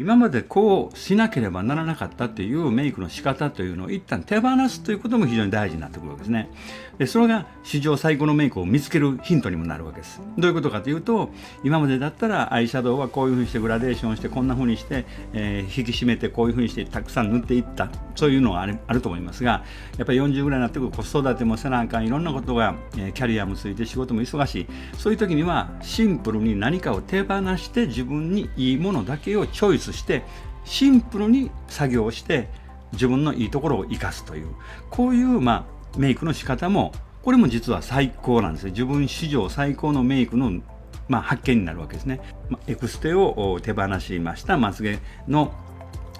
今までこうしなければならなかったっていうメイクの仕方というのを一旦手放すということも非常に大事になってくるわけですね。でそれが史上最高のメイクを見つけるヒントにもなるわけです。どういうことかというと今までだったらアイシャドウはこういうふうにしてグラデーションしてこんなふうにして、えー、引き締めてこういうふうにしてたくさん塗っていったそういうのがあるあると思いますがやっぱり40ぐらいになってくる子育てもせなあかんいろんなことが、えー、キャリアもついて仕事も忙しいそういう時にはシンプルに何かを手放して自分にいいものだけをチョイスしてシンプルに作業して自分のいいところを生かすという。こういう、まあ、メイクの仕方もこれも実は最高なんですね自分史上最高のメイクの、まあ、発見になるわけですね、まあ、エクステを手放しました。まつげの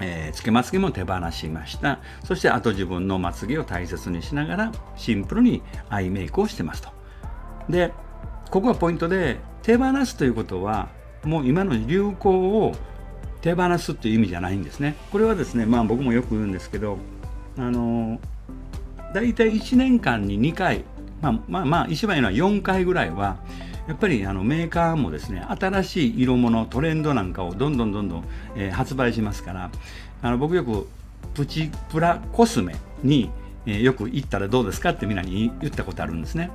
えー、つけまつげも手放しました。そしてあと自分のまつげを大切にしながらシンプルにアイメイクをしてますと。でここがポイントで手放すということはもう今の流行を手放すっていう意味じゃないんですね。これはですね、まあ僕もよく言うんですけど、あの大体1年間に2回、まあまあまあ一番いいのは4回ぐらいは、やっぱりあのメーカーもですね、新しい色物、トレンドなんかをどんどんどんどん、えー、発売しますから、あの僕よくプチプラコスメに、えー、よく行ったらどうですかってみんなに言ったことあるんですね。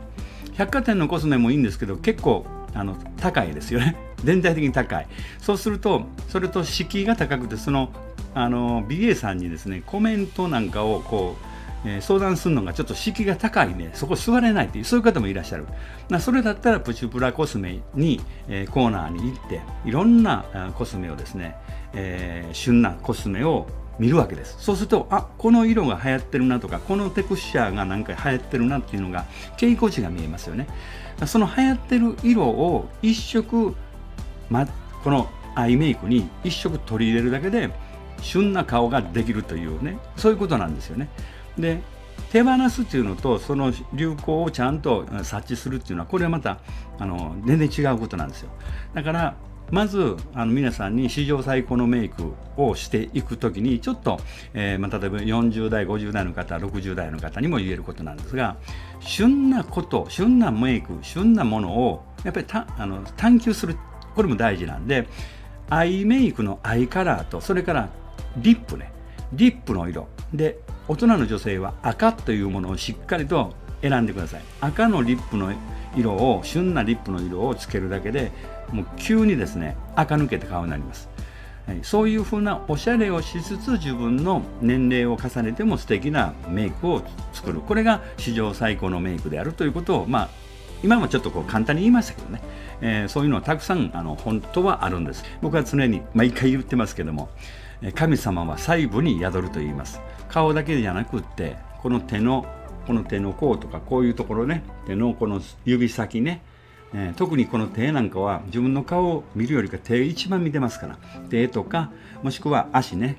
百貨店のコスメもいいんですけど、結構あの高いですよね。全体的に高い。そうするとそれと敷居が高くてそのあの BA さんにですねコメントなんかをこう、え、相談するのがちょっと敷居が高いね。そこ座れないというそういう方もいらっしゃる。なそれだったらプチプラコスメに、えー、コーナーに行っていろんなコスメをですね、えー、旬なコスメを見るわけですそうするとあこの色が流行ってるなとかこのテクスチャーがなんか流行ってるなっていうのが傾向値が見えますよねその流行ってる色を一色ま、このアイメイクに一色取り入れるだけで旬な顔ができるというねそういうことなんですよね。で手放すっていうのとその流行をちゃんと察知するっていうのはこれはまたあの全然違うことなんですよ。だからまずあの皆さんに史上最高のメイクをしていくときにちょっと、えーまあ、例えば40代50代の方60代の方にも言えることなんですが旬なこと旬なメイク旬なものをやっぱりたあの探求するこれも大事なんでアイメイクのアイカラーとそれからリップね。リップの色。で大人の女性は赤というものをしっかりと選んでください。赤のリップの色を旬なリップの色をつけるだけでもう急にですね垢抜けた顔になります。そういうふうなおしゃれをしつつ自分の年齢を重ねても素敵なメイクを作る。これが史上最高のメイクであるということをまあ今もちょっとこう簡単に言いましたけどね。えー、そういうのはたくさんあの本当はあるんです。僕は常に毎回言ってますけども神様は細部に宿ると言います。顔だけじゃなくってこの手のこの手の甲とかこういうところね手のこの指先ねえ、特にこの手なんかは自分の顔を見るよりか手一番見てますから手とかもしくは足ね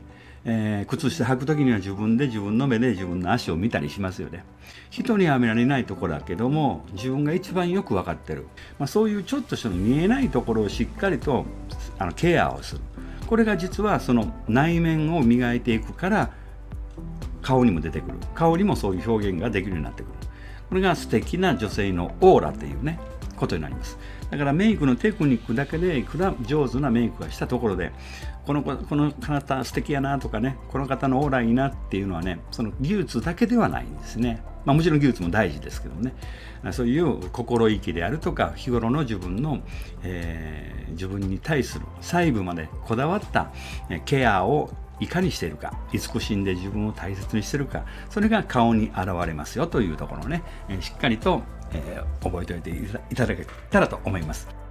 えー、靴下履く時には自分で自分の目で自分の足を見たりしますよね。人には見られないところだけども自分が一番よく分かってる、まあ、そういうちょっとした見えないところをしっかりとあのケアをする。これが実はその内面を磨いていくから顔にも出てくる。顔にもそういう表現ができるようになってくる。これが素敵な女性のオーラっていうねことになります。だからメイクのテクニックだけでくら上手なメイクがしたところでこのこの方素敵やなとかねこの方のオーラいいなっていうのはねその技術だけではないんですね、まあ、もちろん技術も大事ですけどもね。そういう心意気であるとか日頃の自分の、えー、自分に対する細部までこだわったケアをいかにしているか慈しんで自分を大切にしてるかそれが顔に現れますよというところをねしっかりとえー、覚えておいていただけたらと思います。